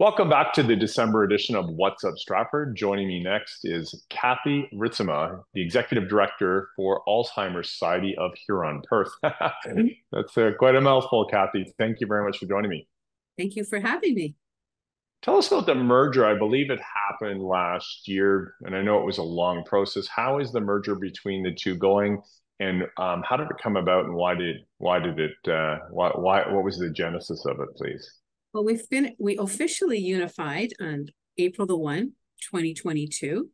Welcome back to the December edition of What's Up Stratford. Joining me next is Cathy Ritsema, the Executive Director for Alzheimer's Society of Huron Perth. That's uh, quite a mouthful, Cathy. Thank you very much for joining me. Thank you for having me. Tell us about the merger. I believe it happened last year, and I know it was a long process. How is the merger between the two going, and um, how did it come about, and why did why did it uh, why why what was the genesis of it, please? Well, we've been we officially unified on April the 1, 2022.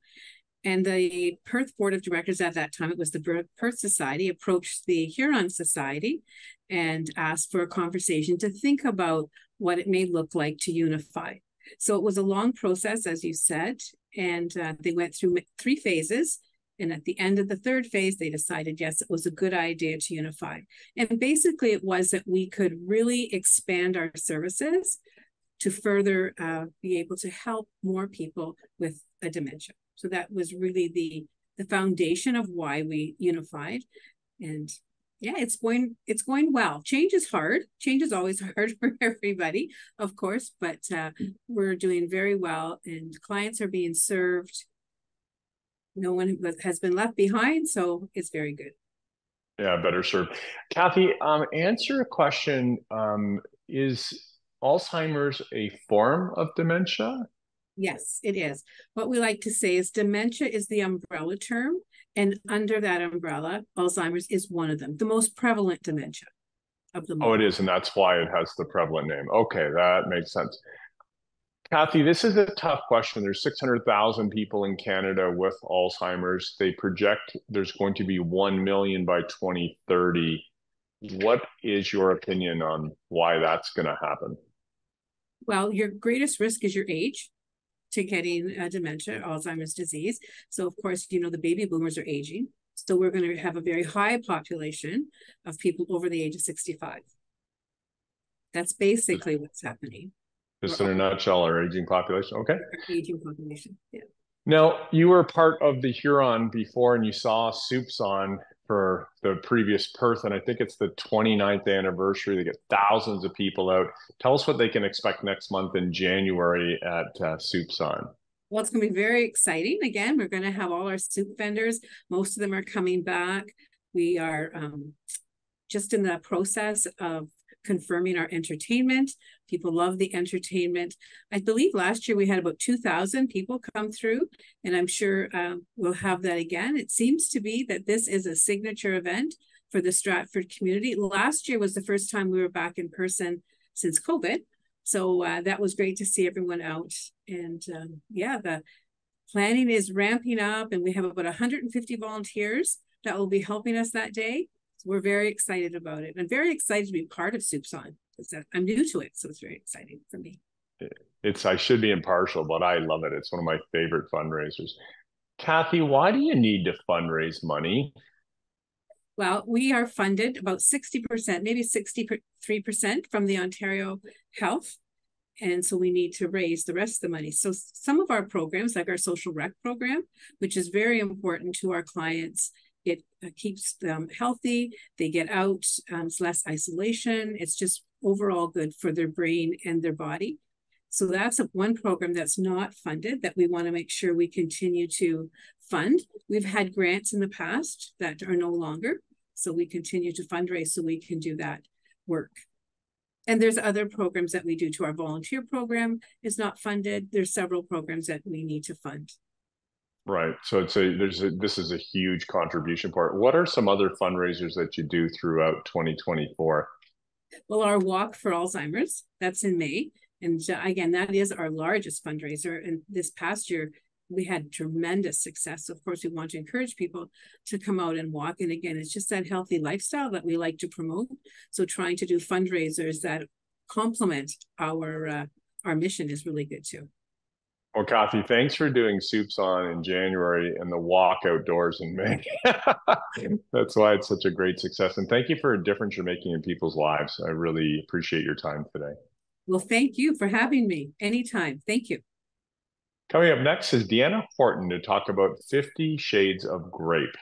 And the Perth Board of Directors at that time, it was the Perth Society, approached the Huron Society and asked for a conversation to think about what it may look like to unify. So it was a long process, as you said, and uh, they went through three phases. And at the end of the third phase, they decided, yes, it was a good idea to unify. And basically, it was that we could really expand our services to further uh, be able to help more people with a dementia. So that was really the the foundation of why we unified. And yeah, it's going it's going well. Change is hard. Change is always hard for everybody, of course, but uh, we're doing very well, and clients are being served no one has been left behind. So it's very good. Yeah, better served. Cathy, um, answer a question. Um, is Alzheimer's a form of dementia? Yes, it is. What we like to say is dementia is the umbrella term. And under that umbrella, Alzheimer's is one of them, the most prevalent dementia of the. Oh, it is. And that's why it has the prevalent name. Okay, that makes sense. Cathy, this is a tough question. There's 600,000 people in Canada with Alzheimer's. They project there's going to be 1 million by 2030. What is your opinion on why that's going to happen? Well, your greatest risk is your age to getting uh, dementia, Alzheimer's disease. So, of course, you know, the baby boomers are aging. So, we're going to have a very high population of people over the age of 65. That's basically what's happening. Just in a nutshell, our aging population. Okay. Aging population. Yeah. Now, you were part of the Huron before and you saw soups on for the previous Perth, and I think it's the 29th anniversary. They get thousands of people out. Tell us what they can expect next month in January at uh, Soupçon. Well, it's going to be very exciting. Again, we're going to have all our soup vendors. Most of them are coming back. We are um, just in the process of confirming our entertainment. People love the entertainment. I believe last year we had about 2,000 people come through, and I'm sure uh, we'll have that again. It seems to be that this is a signature event for the Stratford community. Last year was the first time we were back in person since COVID. So uh, that was great to see everyone out. And um, yeah, the planning is ramping up, and we have about 150 volunteers that will be helping us that day we're very excited about it. I'm very excited to be part of Soupçon. I'm new to it, so it's very exciting for me. It's I should be impartial, but I love it. It's one of my favorite fundraisers. Kathy, why do you need to fundraise money? Well, we are funded about 60%, maybe 63% from the Ontario Health. And so we need to raise the rest of the money. So some of our programs, like our social rec program, which is very important to our clients it uh, keeps them healthy. They get out. Um, it's less isolation. It's just overall good for their brain and their body. So that's one program that's not funded that we want to make sure we continue to fund. We've had grants in the past that are no longer. So we continue to fundraise so we can do that work. And there's other programs that we do to our volunteer program is not funded. There's several programs that we need to fund. Right. So it's a there's a this is a huge contribution part. What are some other fundraisers that you do throughout 2024? Well, our walk for Alzheimer's, that's in May. And again, that is our largest fundraiser. And this past year, we had tremendous success. Of course, we want to encourage people to come out and walk. And again, it's just that healthy lifestyle that we like to promote. So trying to do fundraisers that complement our uh, our mission is really good too. Well, Cathy, thanks for doing Soups On in January and the walk outdoors in May. That's why it's such a great success. And thank you for a difference you're making in people's lives. I really appreciate your time today. Well, thank you for having me anytime. Thank you. Coming up next is Deanna Horton to talk about 50 Shades of Grape.